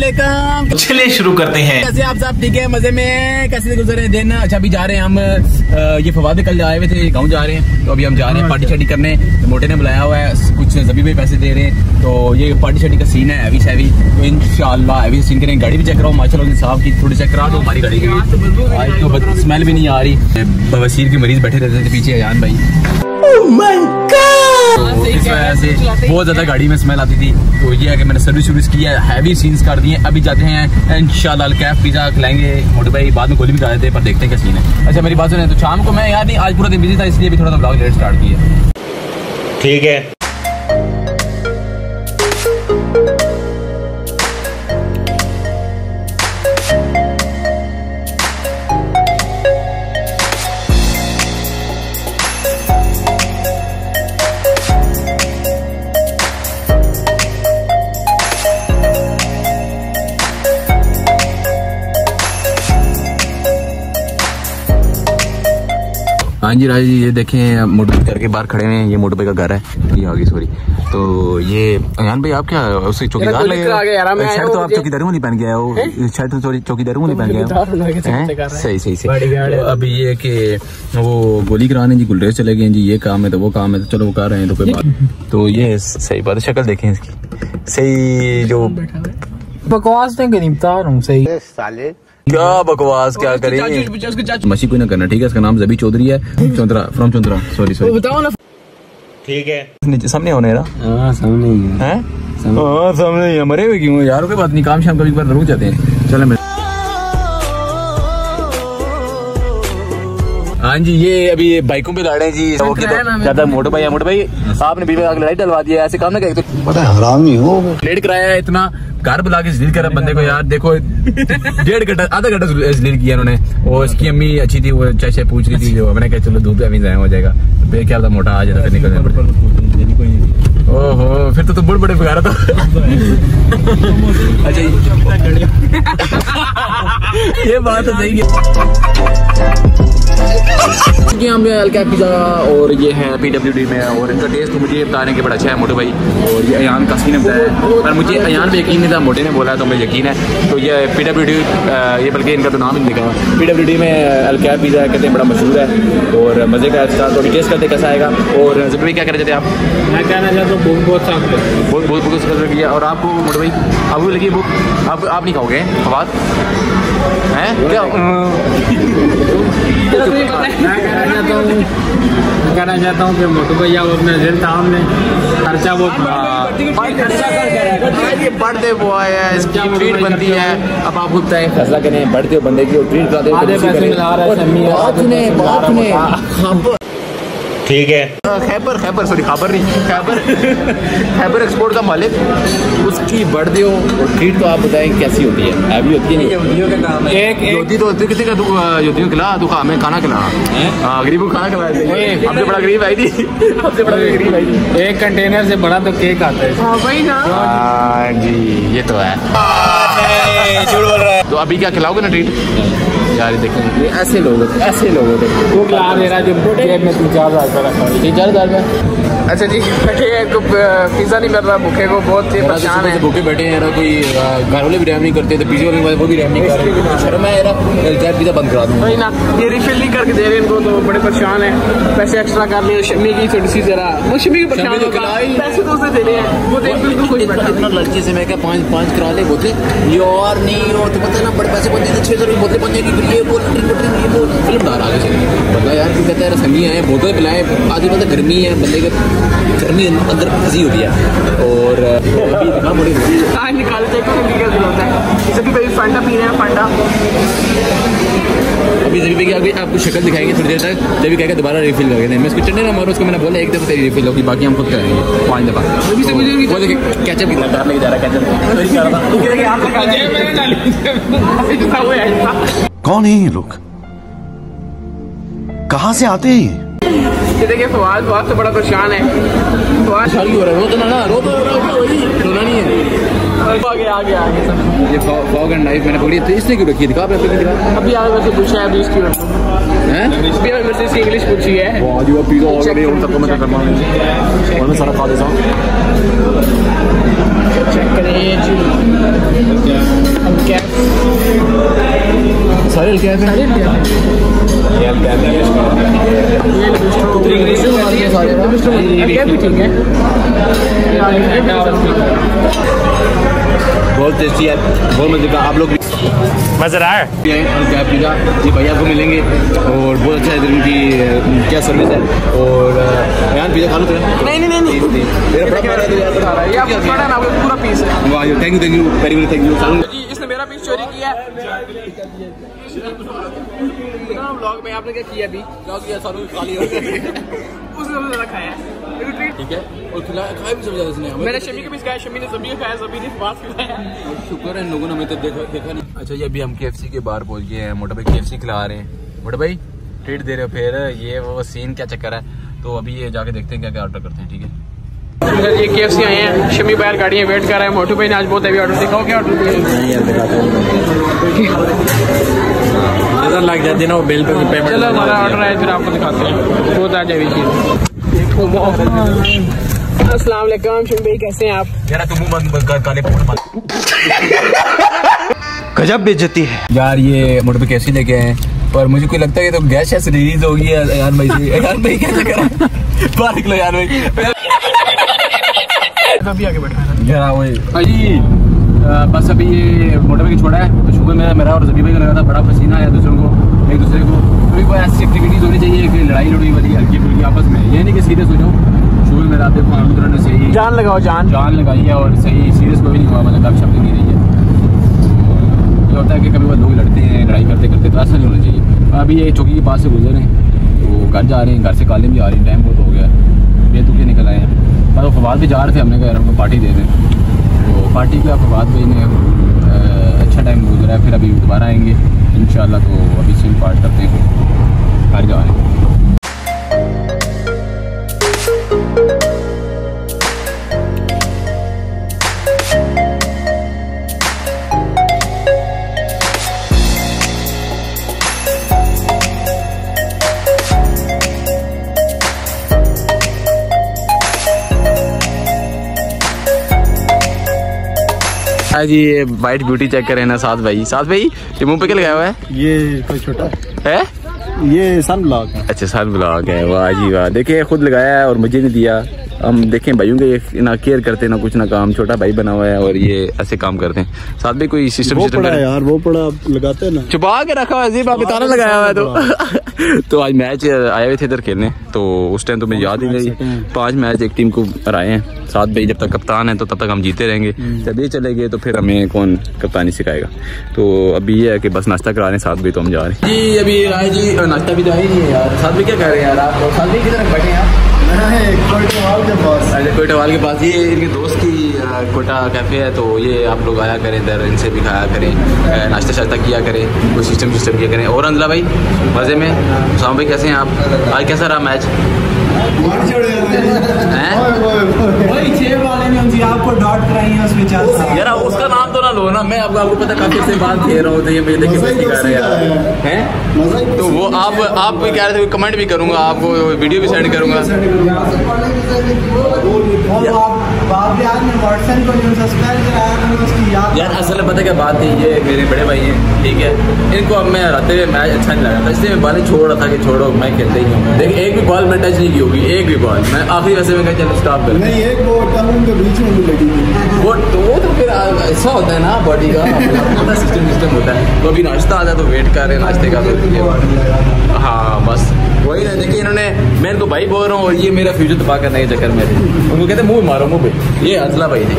वालेकुम। चलिए शुरू करते हैं। कैसे आप सब ठीक है? मज़े में कैसे गुजर रहे हैं दिन? अच्छा अभी जा रहे हैं हम ये फवाद कल आए हुए थे गाँव जा रहे हैं। तो अभी हम जा रहे हैं पार्टी शार्टी करने। तो मोटे ने बुलाया हुआ है कुछ जबी भी पैसे दे रहे हैं। तो ये पार्टी शार्टी का सीन है हैवी सैवी तो इंशाल्लाह हैवी सीन करेंगे। गाड़ी भी चेक कराओ माशाल्लाह साफ़ की थोड़ी चेक करा दो हमारी गाड़ी की। आज तो स्मेल भी नहीं आ रही। बवसीर के मरीज़ बैठे रहते थे पीछे अजान भाई। से बहुत ज़्यादा गाड़ी में स्मेल आती थी। तो ये है कि मैंने सर्विस वर्विस किया है हैवी सीन्स कर दिए। अभी जाते हैं इन कैफ पिज्जा खिलाएँगे। मोटे भाई बाद में गोली भी खा देते हैं, पर देखते हैं क्या सीन है। अच्छा मेरी बात सुने तो शाम को मैं, यार नहीं, आज पूरा दिन बिज़ी था, इसलिए भी थोड़ा सा ब्लॉग लेट स्टार्ट किया। ठीक है। हाँ जी राज जी ये देखें मोटर करके बाहर खड़े हैं ये मोटर का घर है। ये आगे सॉरी तो ये अयान भाई आप क्या उससे चौकीदार लगे शर्ट तो आप चौकीदार नहीं पहन के हो। शर्ट तो चौकीदार नहीं पहन के हो। सही सही सही। तो अभी ये कि वो गोली कराने जी गुलरेज चले गए जी ये काम है तो वो काम है तो चलो वो कर रहे हैं तो कोई बात तो ये सही बात है शक्ल देखें इसकी। सही जो बकवास नहीं करी बता रहा हूँ सही। क्या बकवास क्या करें? मसी कोई ना करना ठीक है? इसका नाम जबी चौधरी है। Chaudhara from Chaudhara sorry sorry बताओ ना। ठीक है। सामने होने रहा हाँ सामने ही है। हैं? सामने। ही है, मरे हुए क्यों यार कोई बात नहीं काम शाम कभी बार ज़रूर जाते हैं। चलो मैं हाँ जी ये अभी बाइकों पे लड़ रहे हैं जी वो तो ज़्यादा मोटो भाई मोटो भाई आपने बीवी आगे लड़ाई डलवा दिया ऐसे काम ना करे तो। बड़ा हरामी हो लेट कराया इतना घर बुला के जलील करा बंदे को यार देखो डेढ़ घंटा आधा घंटा जलील किया उन्होंने और इसकी अम्मी अच्छी थी वो चाचा पूछ रही थी जो मैंने कहा चलो दूध अभी जाया हो जाएगा। बे क्या था मोटा आ जाता फिर निकल ओहो फिर तो तुम बड़े बड़े बिगाड़ा था अच्छा ये बात तो सही है। जी हम हल्का पिज़्ज़ा और ये है पी डब्ल्यू डी में और इनका टेस्ट तो मुझे बताने के बड़ा अच्छा है मोटे भाई। और ये अयान कासी ने बताया पर मुझे अयान पे यकीन नहीं था मोटे ने बोला तो मुझे यकीन है। तो ये पी डब्ल्यू डी ये बल्कि इनका तो नाम ही नहीं लिखा। पी डब्ल्यू डी में हल्का पिज़्ज़ा कहते हैं बड़ा मशहूर है। और मज़े का अच्छा तो अभी टेस्ट करते कैसा आएगा। और जब भी क्या कर रहे थे आप? मैं कहना चाहता हूँ बहुत बहुत बहुत बहुत है और आपको मोटे भाई आपको भी लगी भूख आप आप नहीं खाओगे आवाज़ हैं। क्या मैं कहना चाहता हूँ मैं कहना चाहता हूँ कि मोटू भैया वो अपने दिल था हमने खर्चा वो बढ़ते बॉय है इसकी ट्रीट बनती है अब आप खुद तय फैसला करें बढ़ते बंदे की ट्रीट कराते हो है सुने सुने ठीक है। खैबर खैबर सॉरी खबर नहीं खैबर। खैबर एक्सपोर्ट का मालिक उसकी बर्थडे हो और ट्रीट तो आप बताएँ कैसी होती है। हैवी होती है। नहीं एक एक। योदी तो किसी का योदी को खिला तू खा मैं खाना खिला। हाँ? गरीब को खाना खिलाया हमसे बड़ा गरीब आई थी। हमसे बड़ा गरीब आई थी। एक कंटेनर से बड़ा तो केक आता है। हाँ जी ये तो है। झूठ बोल रहा है। तो अभी क्या खिलाओगे ना ट्रीट यार ये देखें ये ऐसे लोग होते ऐसे लोग होते वो ला दे रहा जो जेब में तीन चार हज़ार का रखा है। तीन चार हज़ार अच्छा जी बैठे पिज्जा नहीं मिल रहा भूखे को बहुत ही परेशान है। भूखे बैठे हैं कोई घर वाले भी रैम नहीं करते तो पीछे वाले वो भी रैम नहीं कर रहे शर्म है यार पिज्जा बंद करा दूँ ना ये रिफिल नहीं करके दे रहे इनको तो बड़े परेशान है। पैसे एक्स्ट्रा कर लिए शम्मी की थोड़ी सी जरा। वो शम्मी की परेशान तो होगा पैसे तो उसे दे रहे हैं। वो देख बिल्कुल खुश इतना है। लड़की से मैं क्या पाँच पाँच करा ले बोतले? यार नहीं हो तो पता ना बड़े पैसे बनते थे छह सौ रुपये बोतले बनने की ये बोल ड्रिंक ड्रिंक ये बोल फिल्मदार आगे चले बंदा यार क्यों कहता है संगी आए बोतल पिलाए आधी बंदा गर्मी है बंदे के गर्मी अंदर फंसी होती है और अभी इतना बड़ी आज निकाल है भाई फंडा पी रहे हैं फंडा अभी जब भी अभी आपको शक्ल दिखाएँगे थोड़ी देर तक जब भी कहेगा दोबारा रिफिल कर देना मैं इसको चढ़ने ना मारो उसको मैंने बोला एक दफ़ा तेरी रिफिल होगी बाकी हम खुद करेंगे पाँच दफ़ा वो देखिए कैचअप कितना लेके जा रहा है कैचअप कौन है ये लोग? कहाँ से आते हैं ये? ये देखिए फवाद फवाद तो बड़ा परेशान है। फवाद शादी हो रहा है रो तो ना ना रो तो रो तो वही रोना नहीं है। आगे आगे आगे। सब ये फॉग एंड नाइफ मैंने पकड़ी है तो इसने क्यों रखी है? दिखा आप अपने दिखा? अभी मेरे से पूछा है अभी इसकी हैं? अभी मेरे से इसकी इंग्लिश पूछी है। वाह पिज़्ज़ा ऑर्डर है उन सबको मैं करवा और मैं सारा खा देता हूँ। चेक करें थे ये आए थे ये बिस्ट्रो बिस्ट्रो मार दिए सारे ना। ये भी है। ये भी है। बहुत टेस्टी है। बहुत मज़े का। आप लोग मज़ेदार। क्या पिज़्ज़ा ये भैया को मिलेंगे। और बहुत अच्छा है उनकी क्या सर्विस है। और यार पिज़्ज़ा खा लो तेरा नहीं नहीं नहीं तो ये पूरा पीस है। वाह thank you thank you very very thank you जी इसने मेरा पीस चोरी किया ब्लॉग में आपने क्या किया अभी क्या किया सालों खाली हो गए उसने सबसे ज़्यादा खाया है। लेकिन treat- ठीक है और खिलाया खाया भी सब ज़्यादा इसने मैंने शमी का पीस खाया शमी ने सभी खाया सभी ने बात खिलाया शुक्र है इन लोगों ने हमें तो देखा देखा नहीं। अच्छा ये अभी हम के के बाहर पहुँच गए हैं। मोटा भाई के खिला रहे हैं। मोटा भाई ट्रीट दे रहे हो फिर। ये वो सीन क्या चक्कर है? तो अभी ये जाके देखते हैं क्या क्या ऑर्डर करते हैं ठीक है? इधर ये के आए हैं। शमी बाहर गाड़ियाँ वेट कर रहे हैं। मोटू भाई ने आज बहुत हैवी ऑर्डर दिखाओ क्या ऑर्डर नज़र लग जाती है ना वो बिल पे पेमेंट चलो हमारा ऑर्डर है। फिर आपको दिखाते हैं। बहुत आ जाए चीज़। अस्सलाम वालेकुम शमी भाई कैसे हैं आप? यार तुम बंद बंद कर काले फ़ोन मत गजब बेइज्जती है। यार ये मोटे पे कैसे लेके आए पर मुझे कोई लगता है कि तो गैस शैस रिलीज़ होगी यार भाई से यार भाई क्या चक्कर है? बाहर निकलो यार भाई। अभी आगे बैठा है। यार भाई। अ, बस अभी ये मोटे भाई को छोड़ा है तो शुक्र मेरा मेरा और जबी भाई का लगा था बड़ा पसीना है दूसरों एक दूसरे को। कभी कोई ऐसी एक्टिविटीज़ होनी चाहिए कि लड़ाई लड़ाई वाली हल्की फुल्की आपस में। ये नहीं कि सीरियस हो जाओ शुक्र मेरा आप देखो दोनों ने सही जान लगाओ जान। जान लगाई है और सही सीरियस कोई नहीं हुआ मतलब कब शब्द नहीं रही। है ये होता है कि कभी वो लोग लड़ते हैं लड़ाई करते करते तो ऐसा नहीं होना चाहिए। अभी ये चौकी के पास से गुजर रहे हैं। तो घर जा रहे हैं घर से काले भी आ रही हैं टाइम बहुत हो गया। बेतुके निकल आए हैं। पर फवाद भी जा रहे थे हमने कहा हमको पार्टी दे दें। तो पार्टी का फवाद भाई ने अ, अच्छा टाइम गुजरा है फिर अभी दोबारा आएँगे। इन तो अभी सीन पार्ट करते हैं। हर जा रहे हैं हाँ जी ये वाइट ब्यूटी चेक करें ना साथ भाई। साथ भाई ये मुँह पे क्या लगाया हुआ है? ये कोई छोटा है। ये सन ब्लॉक है। अच्छा सन ब्लॉक है। वाह जी वाह। देखिए खुद लगाया है और मुझे नहीं दिया। हम देखें भाइयों के ये ना केयर करते ना कुछ ना काम। छोटा भाई बना हुआ है और ये ऐसे काम करते हैं। साथ में कोई सिस्टम वो सिस्टम पड़ा है यार वो पड़ा लगाते हैं ना। छुपा के रखा हुआ है जी बाप ताला लगाया हुआ है तो। तो आज मैच आए हुए थे इधर खेलने तो उस टाइम तो मुझे याद ही नहीं पाँच मैच एक टीम को हराए हैं। सात भाई जब तक कप्तान है तो तब तक हम जीते रहेंगे। जब ये चले गए तो फिर हमें कौन कप्तानी सिखाएगा? तो अभी ये है कि बस नाश्ता करा रहे हैं साथ भी तो हम जा रहे हैं। जी अभी राय जी नाश्ता भी तो है नहीं है यार। साथ भी क्या कर रहे हैं यार आप? साथ भी किधर बैठे हैं आप? के पास। अरे कोयटा के पास। ये इनके दोस्त की कोयटा कैफ़े है तो ये आप लोग आया करें इधर इनसे भी खाया करें नाश्ता शाश्ता किया करें कोई सिस्टम सिस्टम किया करें। और अंजला भाई मज़े में। साम भाई कैसे हैं आप? आज कैसा रहा मैच हैं? वही छह वाले ने उनसे आपको डॉट कराई है उसमें चार यार उसका नाम ना लो ना। मैं आपको आपको पता काफ़ी से बात दे रहा हूँ तो ये मुझे देखिए मस्ती कर रहे हैं तो वो आप आप भी कह रहे थे कमेंट भी करूँगा आपको वीडियो भी सेंड करूँगा। बाप यार ने व्हाट्सएप को जो सब्सक्राइब कराया मैंने उसकी याद यार असल में पता क्या बात है ये मेरे बड़े भाई हैं ठीक है? इनको अब मैं हराते हुए मैच अच्छा नहीं लगा था इसलिए मैं बालें छोड़ रहा था कि छोड़ो मैं खेलते ही हूँ। देख एक भी बॉल मैं टच नहीं की होगी एक भी बॉल मैं आखिरी वैसे में कहा चलो स्टॉप कर नहीं एक वो टर्न के बीच में लगी वो तो वो तो फिर ऐसा होता है ना बॉडी का सिस्टम सिस्टम होता है। तो अभी नाश्ता आता है तो वेट कर रहे हैं नाश्ते का तो हाँ बस। वही ना देखिए इन्होंने मैं तो भाई बोल रहा हूँ और ये मेरा फ्यूचर तबाह करने के चक्कर में। थे उनको कहते हैं मुँह मारो मुँह पे। ये अजला भाई ने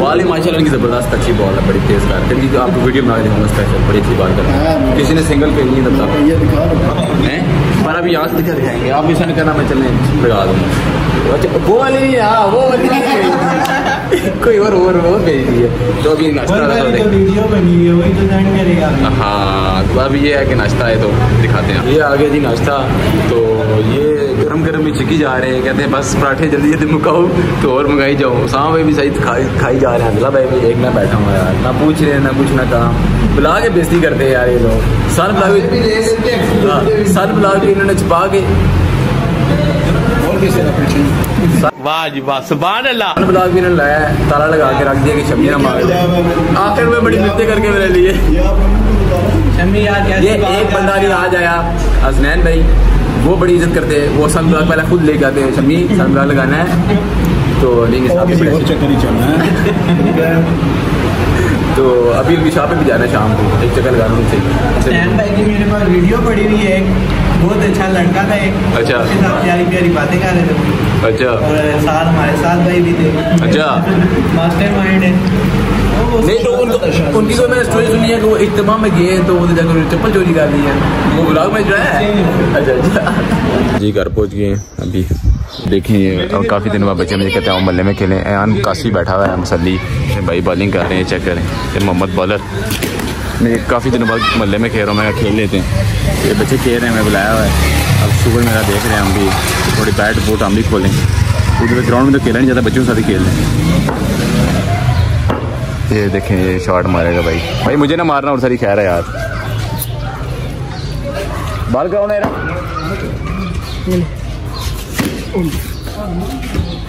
बॉल ही माशाल्लाह इनकी ज़बरदस्त अच्छी बॉल है बड़ी तेज कार आपको वीडियो बना दिखाऊँगा स्पेशल बड़ी अच्छी बॉल कर किसी ने सिंगल पे नहीं तब ये दिखा रहा हूँ पर अभी यहाँ से दिखा दिखाएँगे। आप सेंड करना मैं चलने लगा दूँगा। अच्छा वो वाली नहीं हाँ वो वाली। कोई और और वो भेज दी है तो अभी नाश्ता तो वीडियो बनी है वही तो सेंड करेगा हाँ तो अब ये है कि नाश्ता है तो दिखाते हैं। ये आ गया जी नाश्ता। तो ये गरम गरम में चिकी जा रहे हैं कहते हैं बस पराठे जल्दी जल्दी मुकाओ तो और मंगाई जाओ शाम भाई भी सही खाई खाई जा रहे हैं अगला भाई भी एक मैं बैठा हूँ यार। ना पूछ रहे हैं ना कुछ ना काम। बुला के बेइज्जती करते हैं यार ये लोग। सन बुला के हाँ, सन बुला के इन्होंने छुपा के वाह जी वाह सुबह अल्लाह सन इन्होंने लाया है ताला लगा के रख दिया कि छबिया ना मांग ले आखिर में बड़ी मिलते करके मेरे लिए। ये यार ये एक बंदा भी आज आया हसनैन भाई। वो बड़ी इज़्ज़त करते हैं वो सनब्लॉक पहले खुद लेके आते हैं शम्मी सनब्लॉक लगाना है। तो लेंगे साहब। चक्कर ही चलना है। तो अभी उनकी शॉप पे भी जाना है शाम को एक चक्कर लगाना उनसे सैम भाई की मेरे पास वीडियो पड़ी हुई है बहुत अच्छा लड़का था एक अच्छा। प्यारी प्यारी बातें कर रहे थे अच्छा। और साथ हमारे साथ भाई भी थे। अच्छा। मास्टर माइंड है नहीं तो उनको उनकी तो मैंने स्टोरी सुनी है कि वो इज्तमाम में गए तो उन्होंने जाकर चप्पल चोरी कर ली है। वो ब्लॉग में जो है। अच्छा अच्छा। जी घर पहुँच गए अभी देखें और काफ़ी दिन बाद बच्चे मुझे कहते हैं मल्ले में खेलें ऐन काशी बैठा हुआ है मसली भाई बॉलिंग कर रहे हैं चेक करें फिर मोहम्मद बॉलर मैं काफ़ी दिनों बाद मल्ले में खेल रहा हूँ, मैं खेल लेते हैं। ये बच्चे खेल रहे हैं, मैं बुलाया हुआ है। अब सुबह मेरा देख रहे हैं, हम भी थोड़ी बैट बोट हम भी खोलें। उधर ग्राउंड में तो खेला नहीं जाता, बच्चों के साथ ही खेल रहे ये देखें, ये शॉट मारेगा भाई। भाई, मुझे ना मारना और सारी खैर है यार। बाल ग्राउंड है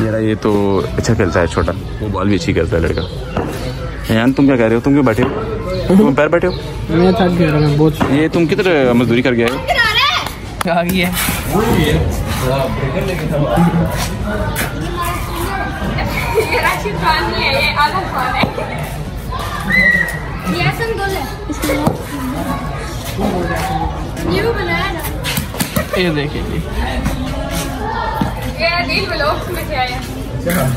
मेरा ये तो अच्छा खेलता है, छोटा। वो बॉल भी अच्छी खेलता है लड़का। यान तुम क्या कह रहे हो? तुम क्यों बैठे हो? तुम पैर बैठे हो? मैं थक गया मैं बहुत ये तुम किधर मजदूरी कर गए हो? आ गई है? ये है ये भी बनाया ना देखिए जी। ये दिल ब्लॉग में से आया हाँ?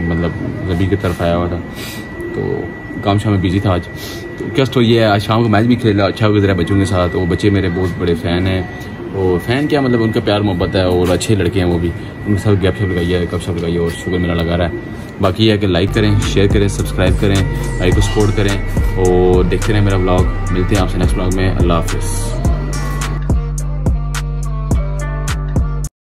मतलब रबी की तरफ़ आया हुआ था। तो काम शाम में बिज़ी था आज। तो क्या स्टोरी है? आज शाम को मैच भी खेला अच्छा गुजरा बच्चों के साथ। वो बच्चे मेरे बहुत बड़े फ़ैन हैं। और फ़ैन क्या मतलब उनका प्यार मोहब्बत है और अच्छे लड़के हैं वो भी। उनके साथ गैप शप लगाई है गप शप लगाई है और शुगर मेला लगा रहा है। बाकी ये है कि लाइक करें शेयर करें सब्सक्राइब करें, भाई को सपोर्ट करें और देखते रहें मेरा ब्लॉग मिलते हैं आपसे नेक्स्ट ब्लॉग में। अल्लाह हाफिज़।